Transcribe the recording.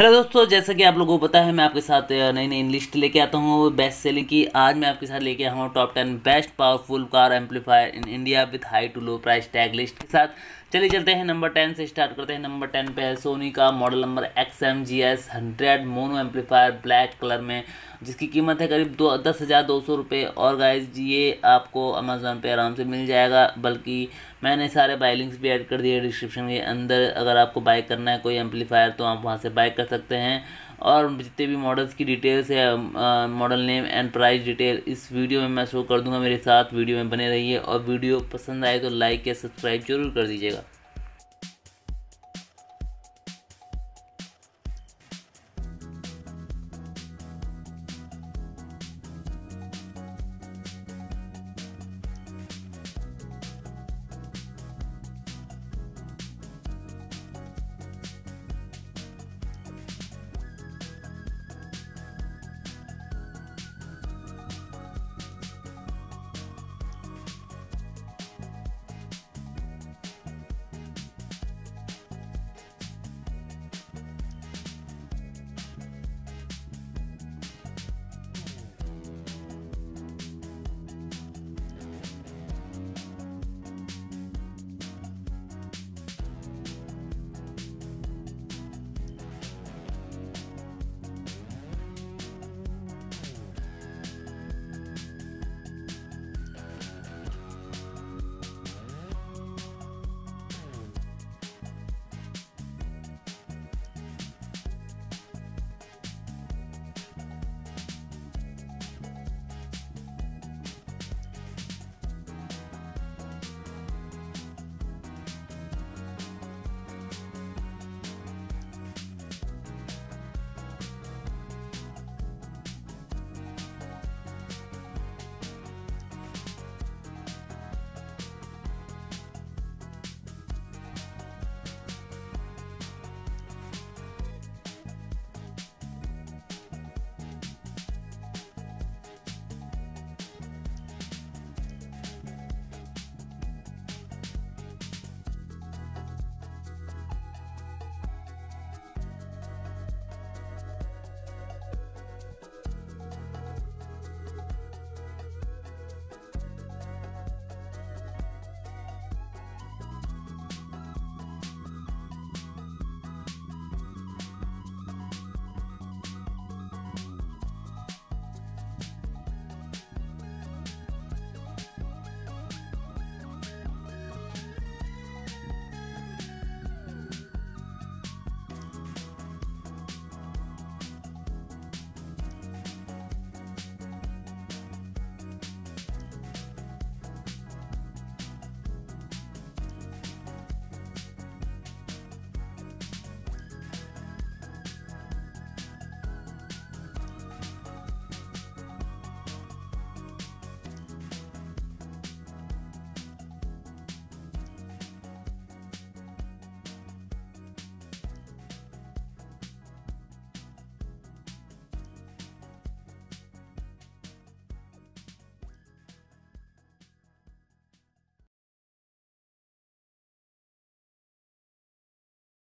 Hello दोस्तों, जैसा कि आप लोगों को पता है, मैं आपके साथ नई नई लिस्ट लेके आता हूँ बेस्ट सेलिंग की। आज मैं आपके साथ लेके आया हूँ top ten best powerful car amplifier in India with high to low price tag list के साथ। चलिए चलते हैं नंबर टेन से स्टार्ट करते हैं। नंबर टेन पे है सोनी का model number X M G S hundred mono amplifier black colour में, जिसकी कीमत है करीब दो, दस हज़ार दो सौ रुपये और गाइज़ ये आपको अमेज़ोन पे आराम से मिल जाएगा, बल्कि मैंने सारे बाई लिंक्स भी ऐड कर दिए डिस्क्रिप्शन के अंदर। अगर आपको बाय करना है कोई एम्पलीफायर तो आप वहाँ से बाय कर सकते हैं। और जितने भी मॉडल्स की डिटेल्स है model name and price detail इस वीडियो में मैं शो कर दूँगा, मेरे साथ वीडियो में बने रहिए और वीडियो पसंद आए तो लाइक या सब्सक्राइब ज़रूर कर दीजिएगा।